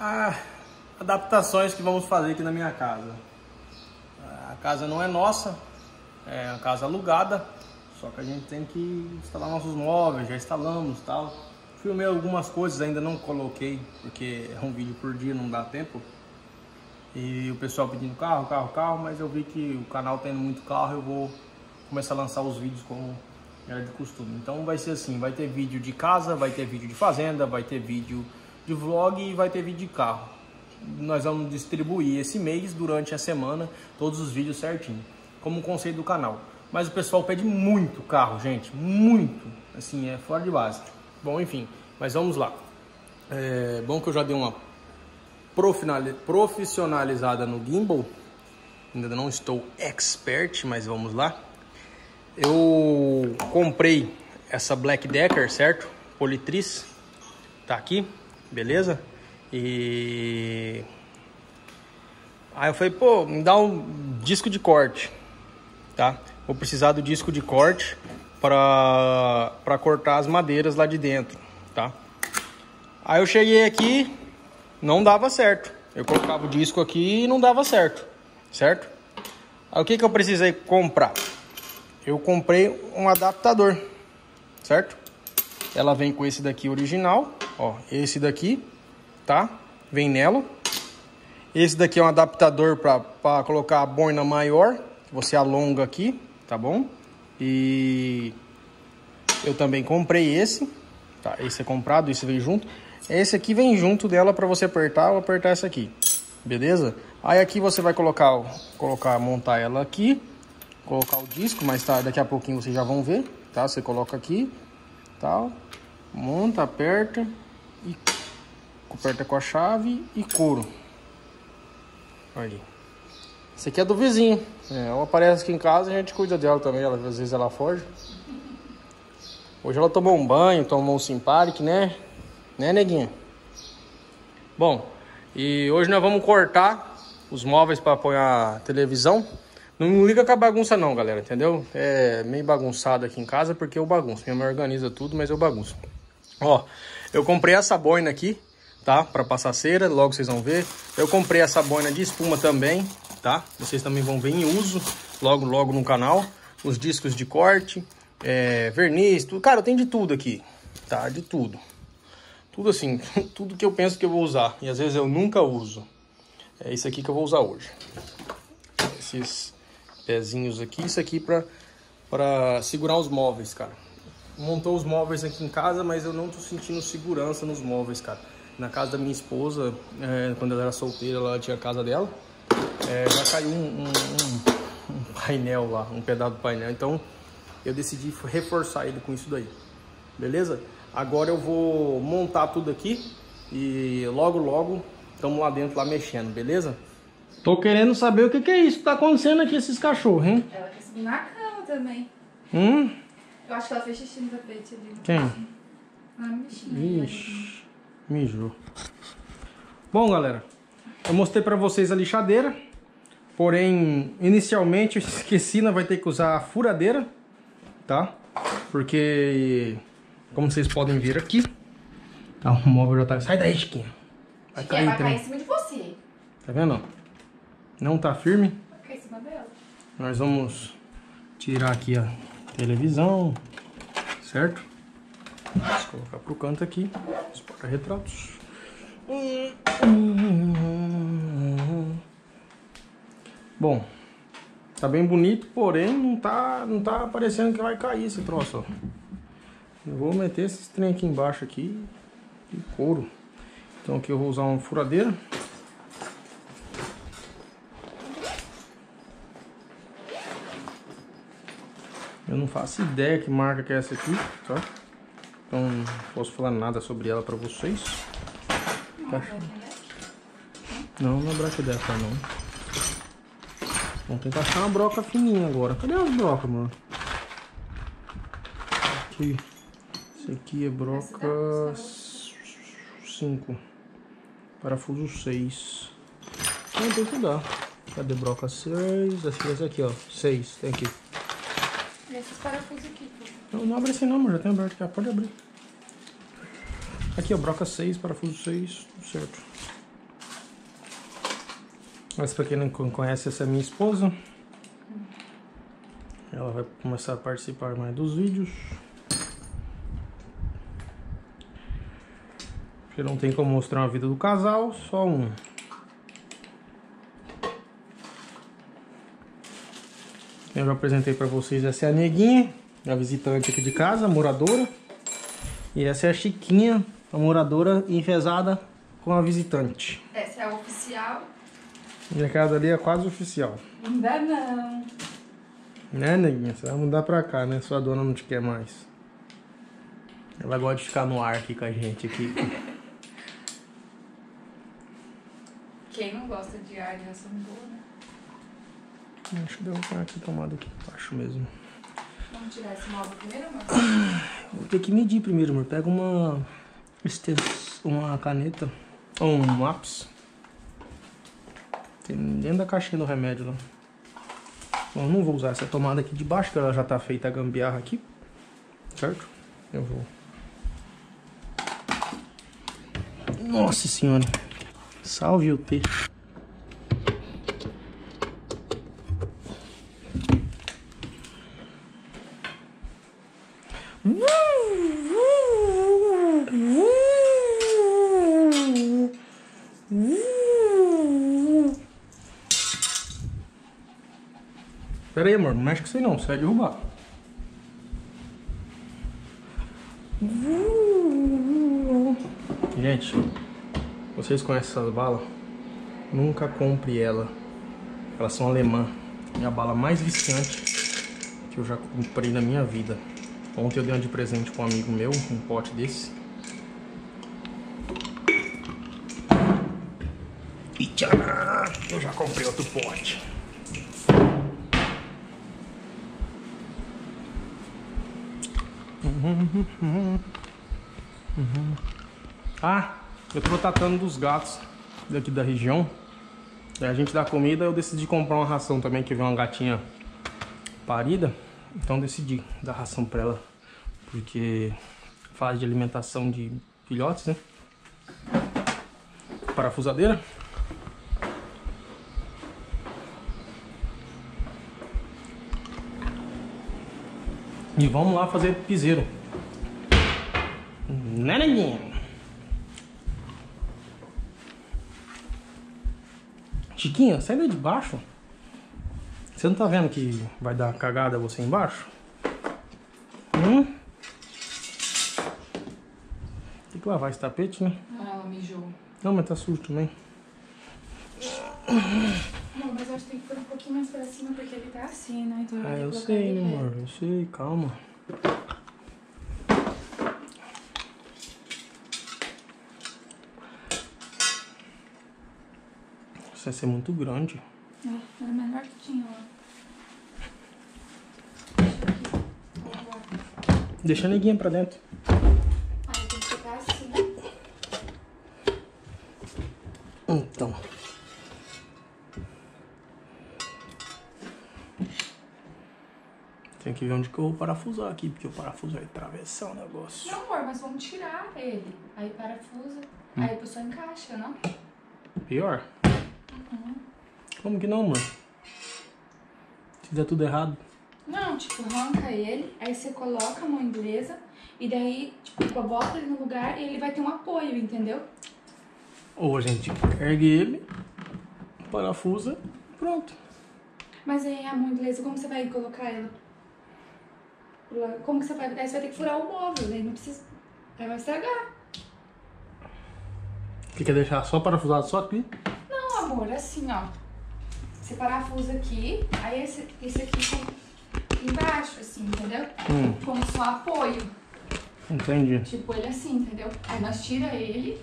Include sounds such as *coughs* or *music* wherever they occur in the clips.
Ah, adaptações que vamos fazer aqui na minha casa. A casa não é nossa, é uma casa alugada, só que a gente tem que instalar nossos móveis, já instalamos tal. Filmei algumas coisas, ainda não coloquei, porque é um vídeo por dia, não dá tempo. E o pessoal pedindo carro, carro, carro, mas eu vi que o canal tendo muito carro, eu vou começar a lançar os vídeos como era de costume. Então vai ser assim, vai ter vídeo de casa, vai ter vídeo de fazenda, vai ter vídeo de vlog e vai ter vídeo de carro. Nós vamos distribuir esse mês, durante a semana, todos os vídeos certinho, como conceito do canal. Mas o pessoal pede muito carro, gente, muito, assim, é fora de base. Bom, enfim, mas vamos lá. É bom que eu já dei uma profissionalizada no gimbal. Ainda não estou expert, mas vamos lá. Eu comprei essa Black Decker, certo? Politriz. Tá aqui, beleza? E aí eu falei, pô, me dá um disco de corte, tá? Vou precisar do disco de corte para para cortar as madeiras lá de dentro, tá? Aí eu cheguei aqui, não dava certo. Eu colocava o disco aqui e não dava certo, certo? Aí o que que eu precisei comprar? eu comprei um adaptador, certo? Ela vem com esse daqui original, ó, esse daqui, tá? Vem nela. Esse daqui é um adaptador para colocar a boina maior, você alonga aqui, tá bom? E eu também comprei esse, tá? Esse é comprado, esse vem junto. Esse aqui vem junto dela para você apertar ou apertar essa aqui, beleza? Aí aqui você vai colocar, colocar, montar ela aqui colocar o disco, mas tá, daqui a pouquinho vocês já vão ver, tá? Você coloca aqui, tal, monta, aperta e aperta com a chave e couro. Aí. Esse aqui é do vizinho. É, ela aparece aqui em casa e a gente cuida dela também. Ela, às vezes ela foge. Hoje ela tomou um banho, tomou um simparic, né? Né, neguinha? Bom, e hoje nós vamos cortar os móveis para apoiar a televisão. Não liga com a bagunça não, galera, entendeu? É meio bagunçado aqui em casa porque eu bagunço. Minha mãe organiza tudo, mas eu bagunço. Ó, eu comprei essa boina aqui, tá? Pra passar cera, logo vocês vão ver. Eu comprei essa boina de espuma também, tá? Vocês também vão ver em uso, logo, logo no canal. Os discos de corte, é, verniz, tudo. Cara, tem de tudo aqui, tá? De tudo. Tudo assim, *laughs* tudo que eu penso que eu vou usar. E às vezes eu nunca uso. É isso aqui que eu vou usar hoje. Esses pezinhos aqui. Isso aqui pra, pra segurar os móveis, cara. Montou os móveis aqui em casa, mas eu não tô sentindo segurança nos móveis, cara. Na casa da minha esposa, é, quando ela era solteira, ela tinha a casa dela. É, já caiu um, um, um, um painel lá, um pedaço do painel. Então eu decidi reforçar ele com isso daí. Beleza? Agora eu vou montar tudo aqui e logo logo estamos lá dentro lá mexendo, beleza? Tô querendo saber o que, que é isso que tá acontecendo aqui, esses cachorros, hein? Ela quer subir na cama também. Hum? Eu acho que ela fez xixi no tapete ali. Quem? Ah, mexinha. Ixi, mijou. Bom, galera, eu mostrei pra vocês a lixadeira. Porém, inicialmente eu *laughs* esqueci, não vai ter que usar a furadeira, tá? Porque, como vocês podem ver aqui, tá, o móvel já tá... Sai daí, Chiquinha. Vai cair, vai cair em cima de você. Tá vendo? Não tá firme. Vai cair em cima dela. Nós vamos tirar aqui a televisão, certo? Vamos colocar pro canto aqui, os porta-retratos. Bom, tá bem bonito, porém não tá, não tá parecendo que vai cair esse troço, ó. Eu vou meter esses trem aqui embaixo aqui de couro. Então aqui eu vou usar uma furadeira. Eu não faço ideia que marca que é essa aqui, tá? Então não posso falar nada sobre ela pra vocês. Tá? Não, não é broca dessa não. Vamos tentar achar uma broca fininha agora. Cadê as brocas, mano? Aqui. Esse aqui é broca 5. Parafuso 6. Não, tem que dar. Cadê broca 6? Essa aqui, ó. 6. Tem aqui. Esses parafusos aqui. Não, não abre assim não, já tem aberto aqui. Pode abrir. Aqui, ó, broca 6, parafuso 6, tudo certo. Mas pra quem não conhece, essa é minha esposa. Ela vai começar a participar mais dos vídeos. Porque não tem como mostrar uma vida do casal, só um. Eu já apresentei pra vocês, essa é a Neguinha, a visitante aqui de casa, a moradora. E essa é a Chiquinha, a moradora enfesada com a visitante. Essa é a oficial. E a casa ali é quase oficial. Ainda não. Né, neguinha? Você vai mudar pra cá, né? Sua dona não te quer mais. Ela gosta de ficar no ar aqui com a gente aqui. *laughs* Quem não gosta de ar de ração boa, né? Acho que deu uma aqui tomada aqui embaixo mesmo. Vamos tirar esse móvel primeiro, amor? Vou ter que medir primeiro, amor. Pega uma. uma caneta. Ou um lápis. Tem dentro da caixinha do remédio lá. Bom, eu não vou usar essa tomada aqui de baixo, que ela já tá feita a gambiarra aqui. Certo? Eu vou. Nossa senhora. Salve o T. Pera aí, amor, não mexe com isso aí não, você vai derrubar. Gente, vocês conhecem essas balas? Nunca compre ela. Elas são alemã. É a bala mais viciante que eu já comprei na minha vida. Ontem eu dei uma de presente pra um amigo meu, um pote desse. E! Eu já comprei outro pote. Ah, eu tô tratando dos gatos daqui da região. E a gente dá comida, eu decidi comprar uma ração também, que veio uma gatinha parida. Então decidi dar ração pra ela. Porque fase de alimentação de filhotes, né? Parafusadeira. E vamos lá fazer piseiro. Né, neguinha? Chiquinha, sai daí de baixo. Você não tá vendo que vai dar cagada você embaixo? Hum? Tem que lavar esse tapete, né? Ah, ela mijou. Não, mas tá sujo também. Mas eu acho que tem que pôr um pouquinho mais pra cima porque ele tá assim, né? Então Ah, eu sei, ele amor. Eu sei, calma. Isso vai ser muito grande. É, era menor que tinha lá. Deixa. Deixa a neguinha pra dentro. Aí tem que ficar assim. Então. Tem que ver onde que eu vou parafusar aqui, porque o parafuso vai atravessar o negócio. Não, amor, mas vamos tirar ele. Aí parafusa. Hum. Aí a pessoa encaixa, não? Pior? Como que não, amor? Se der tudo errado. Não, tipo, arranca ele, aí você coloca a mão inglesa e daí, tipo, bota ele no lugar e ele vai ter um apoio, entendeu? Ou a gente ergue ele, parafusa, pronto. Mas aí a mão inglesa, como você vai colocar ela? Como que você vai? Aí você vai ter que furar o móvel, daí não precisa. Aí vai estragar. Você quer deixar só parafusado só aqui? Não, amor, assim, ó. Você parafusa aqui, aí esse, esse aqui embaixo, assim, entendeu? Hum, Como só apoio. entendi. Tipo, ele assim, entendeu? Aí nós tira ele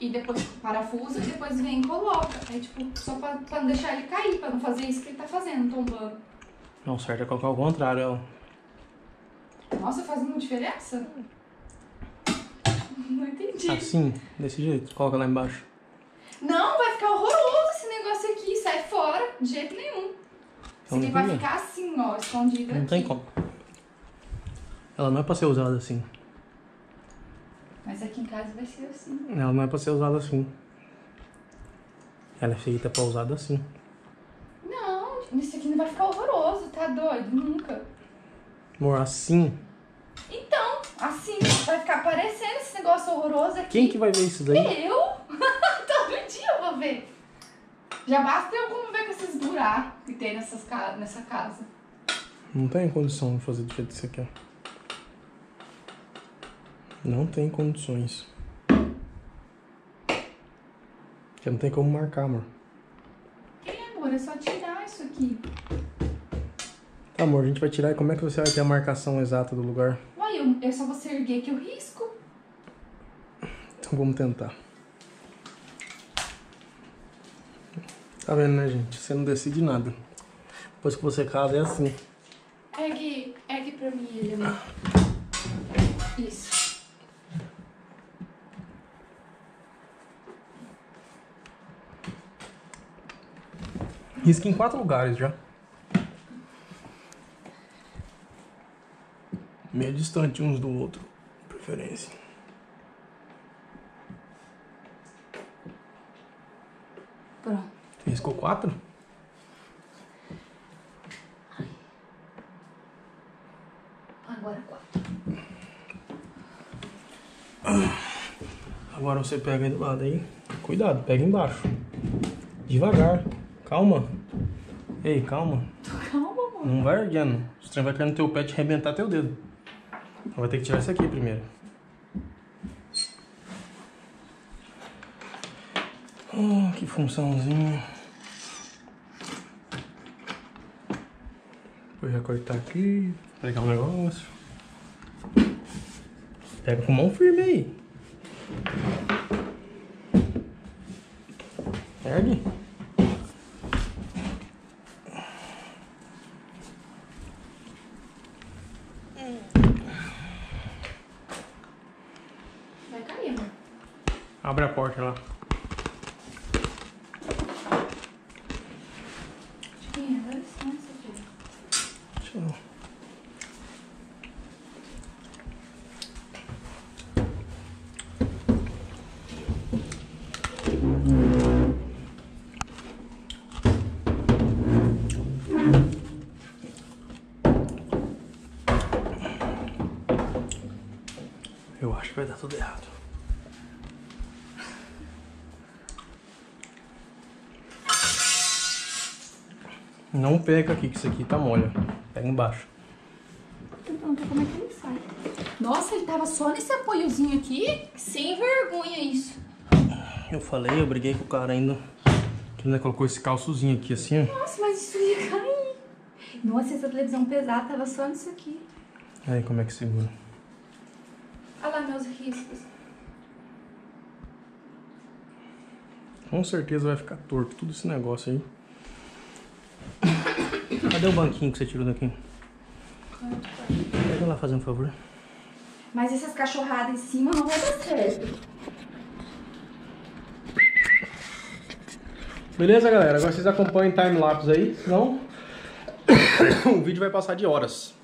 e depois parafusa e depois vem e coloca. Aí, tipo, só pra, pra não deixar ele cair, pra não fazer isso que ele tá fazendo, tombando. Não, certo é colocar ao contrário, ela. Nossa, faz uma diferença? Não entendi. Assim, desse jeito. Coloca lá embaixo. Não, vai ficar horroroso esse negócio aqui. Sai fora, de jeito nenhum. Isso Então aqui vai ficar assim, ó, escondido Não aqui. tem como. Ela não é pra ser usada assim. Mas aqui em casa vai ser assim. Ela não é pra ser usada assim. Ela é feita pra usada assim. Não, isso aqui não vai ficar horroroso, tá doido? Nunca. Amor, assim. Então, assim, vai ficar parecendo esse negócio horroroso aqui. Quem que vai ver isso daí? Eu? *laughs* Todo dia eu vou ver. Já basta eu conviver com esses buracos que tem nessas nessa casa. Não tem condição de fazer do jeito que você quer. Não tem condições. Você não tem como marcar, amor. É, amor, é só tirar isso aqui. Tá, amor, a gente vai tirar e como é que você vai ter a marcação exata do lugar? Uai, eu, só você erguer que eu risco. Então vamos tentar. Tá vendo, né, gente? Você não decide nada. Depois que você casa é assim. Ergue, ergue pra mim ele, amor. Isso. Risca em quatro lugares já. Meio distante uns do outro, de preferência. Pronto. Você riscou quatro? Agora quatro. Agora você pega aí do lado aí. Cuidado, pega embaixo. Devagar. Calma. Ei, calma. Calma, amor. Não vai erguendo. O trem vai cair no teu pé e te arrebentar teu dedo. Vai ter que tirar isso aqui primeiro. Oh, que funçãozinha. Vou recortar aqui, pegar um negócio. Pega com mão firme aí. Ergue. Vai cair, amor. Abre a porta lá. Tia, dá licença, filho. Tchau. Eu acho que vai dar tudo errado. Não pega aqui, que isso aqui tá mole. ó. Pega embaixo. Como é que ele sai. Nossa, ele tava só nesse apoiozinho aqui? Sem vergonha isso. Eu falei, eu briguei com o cara ainda. Que ainda colocou esse calçozinho aqui assim, ó. Nossa, mas isso ia cair. Nossa, essa televisão pesada tava só nisso aqui. Aí, como é que segura? Olha lá meus riscos. Com certeza vai ficar torto tudo esse negócio aí. Cadê o banquinho que você tirou daqui? Pega lá, fazendo um favor. Mas essas cachorradas em cima não vai dar certo. Beleza, galera? Agora vocês acompanham o time-lapse aí, senão *coughs* o vídeo vai passar de horas.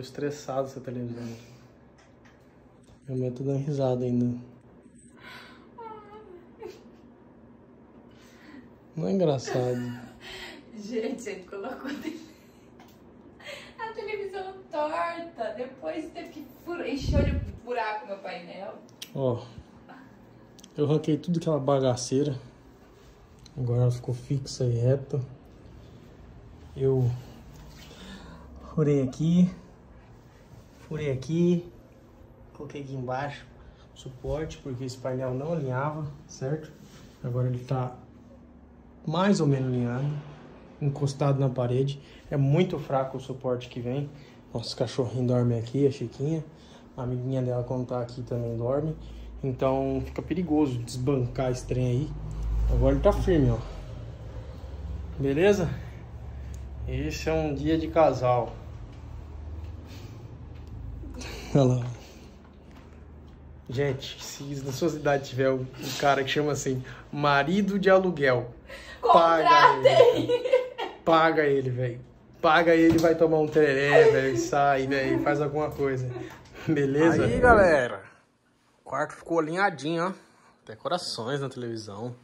Tô estressado essa televisão. Minha mãe tá dando risada ainda. Não é engraçado. Gente, ele colocou a televisão torta. Depois teve que encher de buraco meu painel. Ó. Eu ranquei tudo aquela bagaceira. Agora ela ficou fixa e reta. Eu furei aqui. Furei aqui. Coloquei aqui embaixo suporte, porque esse painel não alinhava, certo? Agora ele tá mais ou menos alinhado, encostado na parede. É muito fraco o suporte que vem. Nosso cachorrinho dorme aqui, a Chiquinha. A amiguinha dela, quando tá aqui, também dorme. Então fica perigoso desbancar esse trem aí. Agora ele tá firme, ó. Beleza? Esse é um dia de casal. Olha lá. Gente, se na sua cidade tiver um, cara que chama assim, marido de aluguel, paga ele. Paga ele, velho. Paga ele, vai tomar um tereré, velho, sai, velho, faz alguma coisa. Beleza? Aí, galera. O quarto ficou alinhadinho, ó. Decorações na televisão.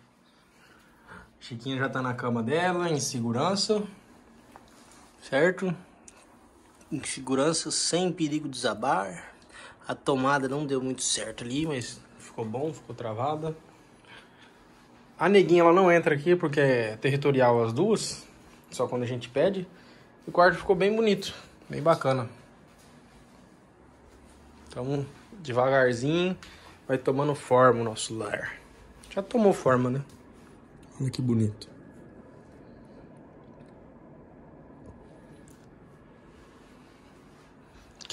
Chiquinha já tá na cama dela, em segurança. Certo? Em segurança, sem perigo de desabar. A tomada não deu muito certo ali, mas ficou bom, ficou travada. A neguinha ela não entra aqui porque é territorial as duas, só quando a gente pede. O quarto ficou bem bonito, bem bacana. Então, devagarzinho, vai tomando forma o nosso lar. Já tomou forma, né? Olha que bonito.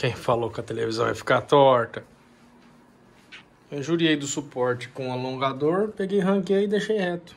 Quem falou que a televisão ia ficar torta? Eu juriei do suporte com alongador, peguei, ranquei e deixei reto.